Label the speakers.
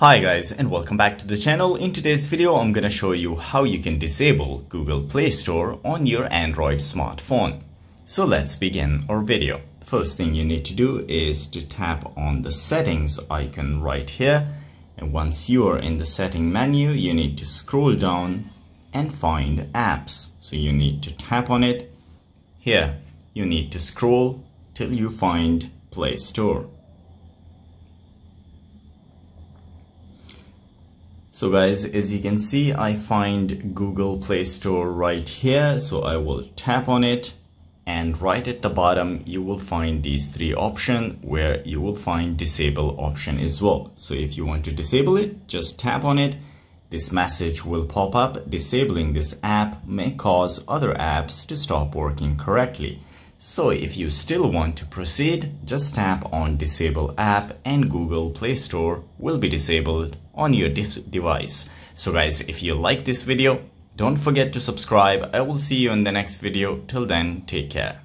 Speaker 1: Hi guys and welcome back to the channel. In today's video I'm gonna show you how you can disable Google Play Store on your Android smartphone. So let's begin our video. First thing you need to do is to tap on the settings icon right here and once you are in the setting menu you need to scroll down and find apps. So you need to tap on it. Here you need to scroll till you find Play Store. So guys, as you can see, I find Google Play Store right here. So I will tap on it and right at the bottom, you will find these three options where you will find disable option as well. So if you want to disable it, just tap on it. This message will pop up. Disabling this app may cause other apps to stop working correctly. So if you still want to proceed, just tap on disable app and Google Play Store will be disabled on your device. So guys, if you like this video, don't forget to subscribe. I will see you in the next video. Till then, take care.